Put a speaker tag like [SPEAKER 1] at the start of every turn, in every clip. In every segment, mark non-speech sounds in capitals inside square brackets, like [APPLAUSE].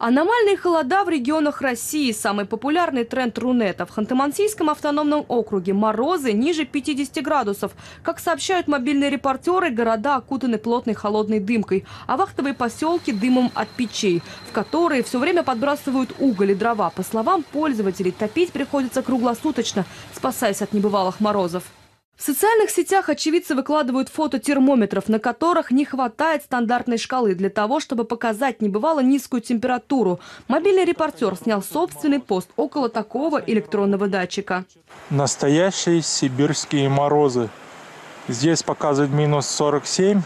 [SPEAKER 1] Аномальные холода в регионах России – самый популярный тренд Рунета. В Ханты-Мансийском автономном округе морозы ниже 50 градусов. Как сообщают мобильные репортеры, города окутаны плотной холодной дымкой, а вахтовые поселки – дымом от печей, в которые все время подбрасывают уголь и дрова. По словам пользователей, топить приходится круглосуточно, спасаясь от небывалых морозов. В социальных сетях очевидцы выкладывают фото термометров, на которых не хватает стандартной шкалы для того, чтобы показать небывало низкую температуру. Мобильный репортер снял собственный пост около такого электронного датчика.
[SPEAKER 2] Настоящие сибирские морозы. Здесь показывает минус 47.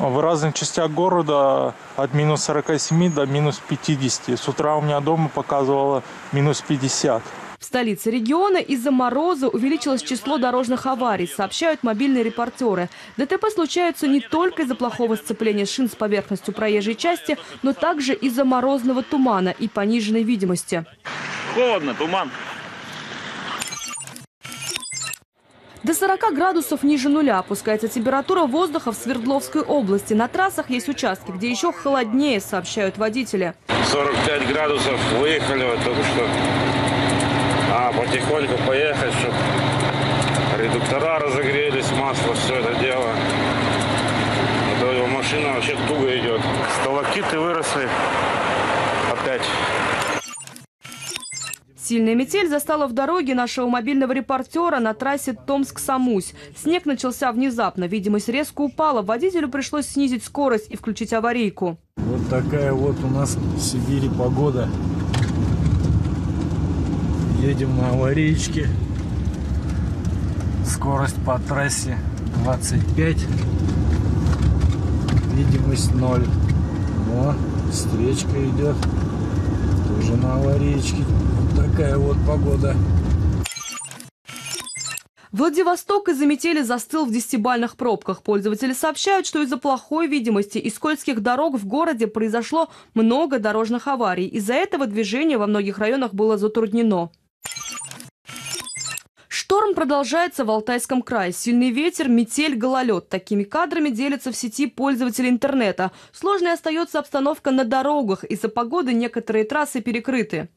[SPEAKER 2] В разных частях города от минус 47 до минус 50. С утра у меня дома показывало минус 50.
[SPEAKER 1] В столице региона из-за мороза увеличилось число дорожных аварий, сообщают мобильные репортеры. ДТП случаются не только из-за плохого сцепления шин с поверхностью проезжей части, но также из-за морозного тумана и пониженной видимости.
[SPEAKER 3] Холодно, туман.
[SPEAKER 1] До 40 градусов ниже нуля опускается температура воздуха в Свердловской области. На трассах есть участки, где еще холоднее, сообщают водители.
[SPEAKER 3] 45 градусов выехали вот только что. А, потихоньку поехать, чтобы редуктора разогрелись, масло, все это дело. А то его машина вообще туго идет. Сталактиты выросли опять.
[SPEAKER 1] Сильная метель застала в дороге нашего мобильного репортера на трассе Томск-Самусь. Снег начался внезапно, видимость резко упала. Водителю пришлось снизить скорость и включить аварийку.
[SPEAKER 4] Вот такая вот у нас в Сибири погода. Едем на аварийке. Скорость по трассе 25. Видимость 0. О, встречка идет. Тоже на аварийке. Вот такая вот погода.
[SPEAKER 1] Владивосток из-за метели застыл в десятибальных пробках. Пользователи сообщают, что из-за плохой видимости и скользких дорог в городе произошло много дорожных аварий. Из-за этого движение во многих районах было затруднено. Шторм продолжается в Алтайском крае. Сильный ветер, метель, гололед. Такими кадрами делятся в сети пользователи интернета. Сложной остается обстановка на дорогах. Из-за погоды некоторые трассы перекрыты.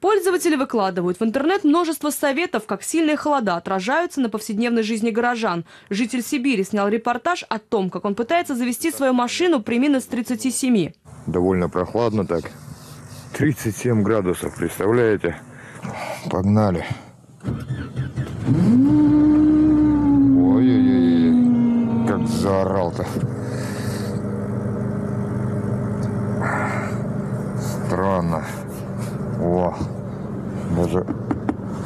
[SPEAKER 1] Пользователи выкладывают в интернет множество советов, как сильные холода отражаются на повседневной жизни горожан. Житель Сибири снял репортаж о том, как он пытается завести свою машину при минус 37.
[SPEAKER 5] Довольно прохладно так. 37 градусов, представляете? Погнали. Ой-ой-ой, как заорал-то. Странно. О, даже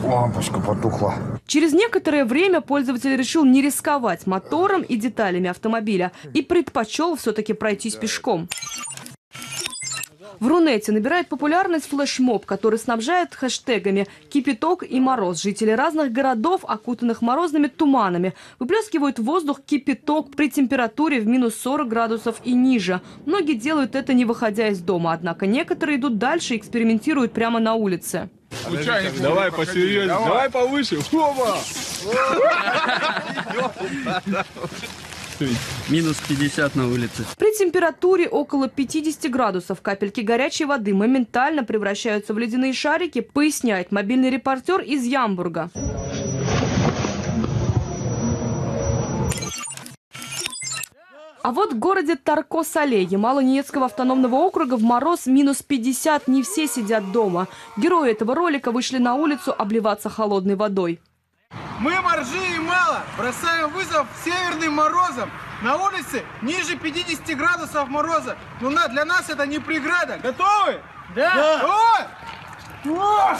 [SPEAKER 5] лампочка потухла.
[SPEAKER 1] Через некоторое время пользователь решил не рисковать мотором и деталями автомобиля и предпочел все-таки пройтись пешком. В Рунете набирает популярность флешмоб, который снабжает хэштегами «Кипяток» и «Мороз». Жители разных городов, окутанных морозными туманами, выплескивают в воздух кипяток при температуре в минус 40 градусов и ниже. Многие делают это не выходя из дома, однако некоторые идут дальше и экспериментируют прямо на улице.
[SPEAKER 6] Давай посерьезнее, давай повыше. Оба! [LAUGHS]
[SPEAKER 7] Минус 50 на улице.
[SPEAKER 1] При температуре около 50 градусов капельки горячей воды моментально превращаются в ледяные шарики, поясняет мобильный репортер из Ямбурга. А вот в городе Тарко-Сале, Ямало-Ненецкого автономного округа, в мороз минус 50 не все сидят дома. Герои этого ролика вышли на улицу обливаться холодной водой.
[SPEAKER 8] Мы, моржи и мало, бросаем вызов северным морозам. На улице ниже 50 градусов мороза. Но на, для нас это не преграда. Готовы? Да. О! О!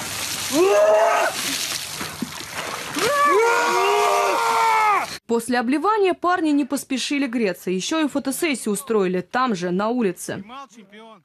[SPEAKER 1] После обливания парни не поспешили греться. Еще и фотосессию устроили там же, на улице.
[SPEAKER 8] Чемпион.